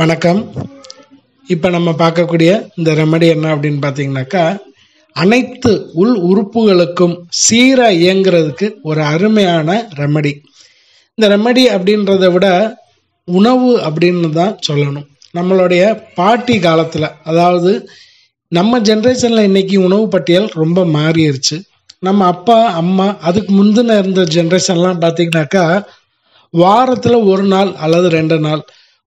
வணக்கம். இப்போ நம்ம பார்க்கக்கூடிய இந்த ரெமடி என்ன அப்படின்னு பார்த்தீங்கன்னாக்கா அனைத்து உள் உறுப்புகளுக்கும் சீராக இயங்குறதுக்கு ஒரு அருமையான ரெமடி இந்த ரெமடி அப்படின்றத விட உணவு அப்படின்னு தான் சொல்லணும். நம்மளுடைய பாட்டி காலத்தில் அதாவது நம்ம ஜென்ரேஷனில் இன்னைக்கு உணவு பட்டியல் ரொம்ப மாறிடுச்சு நம்ம அப்பா அம்மா அதுக்கு முந்தின இருந்த ஜென்ரேஷன்லாம் பார்த்தீங்கன்னாக்கா வாரத்தில் ஒரு நாள் அல்லது ரெண்டு நாள்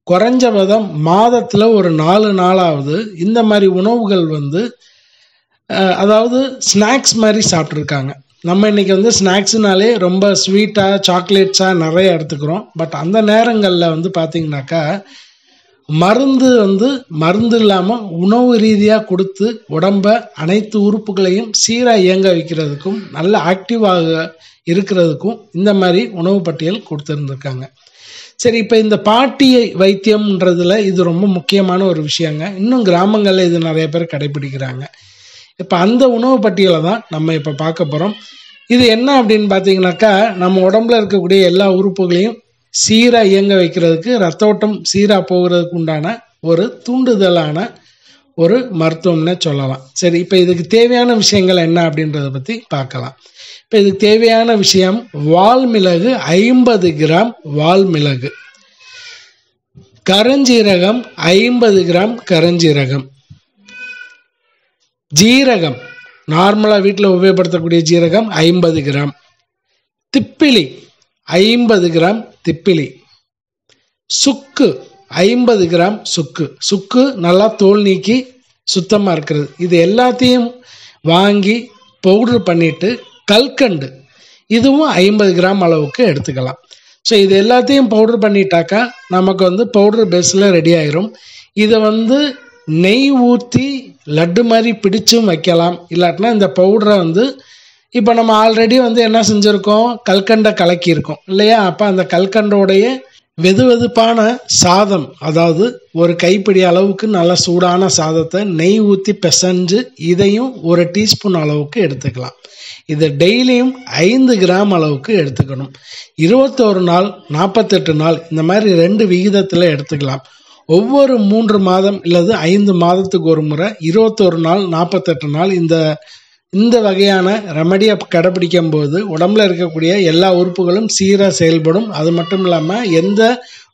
குறைஞ்சபதம் மாதத்தில் ஒரு நாலு நாளாவது இந்த மாதிரி உணவுகள் வந்து அதாவது ஸ்நாக்ஸ் மாதிரி சாப்பிட்ருக்காங்க நம்ம இன்றைக்கி வந்து ஸ்நாக்ஸ்னாலே ரொம்ப ஸ்வீட்டாக சாக்லேட்ஸாக நிறைய எடுத்துக்கிறோம். பட் அந்த நேரங்களில் வந்து பார்த்திங்கனாக்கா மருந்து வந்து மருந்து இல்லாமல் உணவு ரீதியாக கொடுத்து உடம்ப அனைத்து உறுப்புகளையும் சீராக இயங்க வைக்கிறதுக்கும் நல்ல ஆக்டிவாக இருக்கிறதுக்கும் இந்த மாதிரி உணவு பட்டியல் கொடுத்துருந்துருக்காங்க. சரி இப்போ இந்த பாட்டியை வைத்தியம்ன்றதுல இது ரொம்ப முக்கியமான ஒரு விஷயங்க. இன்னும் கிராமங்களில் இது நிறைய பேர் கடைபிடிக்கிறாங்க. இப்போ அந்த உணவு பட்டியலை தான் நம்ம இப்போ பார்க்க போகிறோம் இது என்ன அப்படின்னு பார்த்தீங்கன்னாக்கா நம்ம உடம்புல இருக்கக்கூடிய எல்லா உறுப்புகளையும் சீராக இயங்க வைக்கிறதுக்கு ரத்த ஓட்டம் சீராக போகிறதுக்கு உண்டான ஒரு தூண்டுதலான ஒரு மருத்துவம்னு சொல்லலாம். சரி இப்போ இதுக்கு தேவையான விஷயங்கள் என்ன அப்படின்றத பற்றி பார்க்கலாம். இப்போ இதுக்கு தேவையான விஷயம் வால் மிளகு ஐம்பது கிராம் வால் மிளகு கருஞ்சீரகம் ஐம்பது கிராம் கருஞ்சீரகம். ஜீரகம் நார்மலாக வீட்டில் உபயோகப்படுத்தக்கூடிய ஜீரகம் ஐம்பது கிராம். திப்பிலி ஐம்பது கிராம் திப்பிலி. சுக்கு ஐம்பது கிராம் சுக்கு. சுக்கு நல்லா தோல் நீக்கி சுத்தமாக இருக்கிறது. இது எல்லாத்தையும் வாங்கி பவுடர் பண்ணிட்டு கல்கண்டு. இதுவும் ஐம்பது கிராம் அளவுக்கு எடுத்துக்கலாம். ஸோ இது எல்லாத்தையும் பவுடர் பண்ணிட்டாக்கா நமக்கு வந்து பவுடர் பேஸில் ரெடி ஆயிரும். இதை வந்து நெய் ஊற்றி லட்டு மாதிரி பிடிச்சும் வைக்கலாம். இல்லாட்டினா இந்த பவுடரை வந்து இப்போ நம்ம ஆல்ரெடி வந்து என்ன செஞ்சுருக்கோம்? கல்கண்டை கலக்கியிருக்கோம். இல்லையா? அப்போ அந்த கல்கண்டோடைய வெது வெதுப்பான சாதம் அதாவது ஒரு கைப்பிடி அளவுக்கு நல்ல சூடான சாதத்தை நெய் ஊற்றி பிசைஞ்சு இதையும் ஒரு டீஸ்பூன் அளவுக்கு எடுத்துக்கலாம். இதை டெய்லியும் ஐந்து கிராம் அளவுக்கு எடுத்துக்கணும். இருபத்தோரு நாள் நாற்பத்தெட்டு நாள் இந்த மாதிரி ரெண்டு விகிதத்தில் எடுத்துக்கலாம். ஒவ்வொரு மூன்று மாதம் இல்லது ஐந்து மாதத்துக்கு ஒரு முறை இருபத்தோரு நாள் நாற்பத்தெட்டு நாள் இந்த இந்த வகையான ரெமடியை கடைப்பிடிக்கும் போது உடம்புல இருக்கக்கூடிய எல்லா உறுப்புகளும் சீராக செயல்படும். அது மட்டும் இல்லாமல் எந்த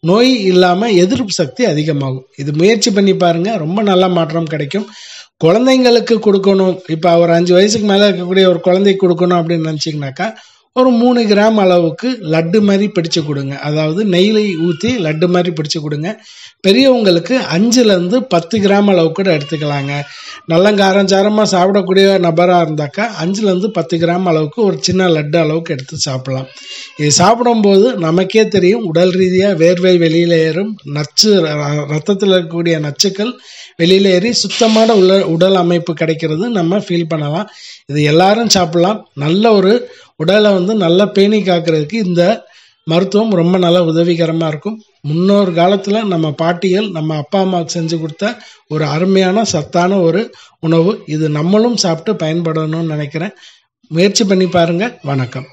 நோய் இல்லாமல் எதிர்ப்பு சக்தி அதிகமாகும். இது முயற்சி பண்ணி பாருங்க. ரொம்ப நல்ல மாற்றம் கிடைக்கும். குழந்தைங்களுக்கு கொடுக்கணும். இப்போ ஒரு அஞ்சு வயசுக்கு மேலே இருக்கக்கூடிய ஒரு குழந்தைக்கு கொடுக்கணும் அப்படின்னு நினச்சிங்கனாக்கா ஒரு மூணு கிராம் அளவுக்கு லட்டு மாதிரி பிடிச்சு கொடுங்க. அதாவது நெய்லை ஊற்றி லட்டு மாதிரி பிடிச்சு கொடுங்க. பெரியவங்களுக்கு அஞ்சுலேருந்து பத்து கிராம் அளவுக்கு கூட எடுத்துக்கலாங்க. நல்ல காரஞ்சாரமாக சாப்பிடக்கூடிய நபராக இருந்தாக்கா அஞ்சுலேருந்து பத்து கிராம் அளவுக்கு ஒரு சின்ன லட்டு அளவுக்கு எடுத்து சாப்பிடலாம். இது சாப்பிடும்போது நமக்கே தெரியும் உடல் ரீதியாக வேர்வை வெளியில் ஏறும் நச்சு ரத்தத்தில் இருக்கக்கூடிய நச்சுக்கள் வெளியில் ஏறி சுத்தமான உள்ள உடல் அமைப்பு கிடைக்கிறது நம்ம ஃபீல் பண்ணலாம். இது எல்லாரும் சாப்பிடலாம். நல்ல ஒரு உடலை வந்து நல்லா பேணி காக்கிறதுக்கு இந்த மருத்துவம் ரொம்ப நல்ல உதவிகரமாக இருக்கும். முன்னொரு காலத்தில் நம்ம பாட்டிகள் நம்ம அப்பா அம்மாவுக்கு செஞ்சு கொடுத்த ஒரு அருமையான சத்தான ஒரு உணவு. இது நம்மளும் சாப்பிட்டு பயன்படணும்னு நினைக்கிறேன். முயற்சி பண்ணி பாருங்கள் வணக்கம்.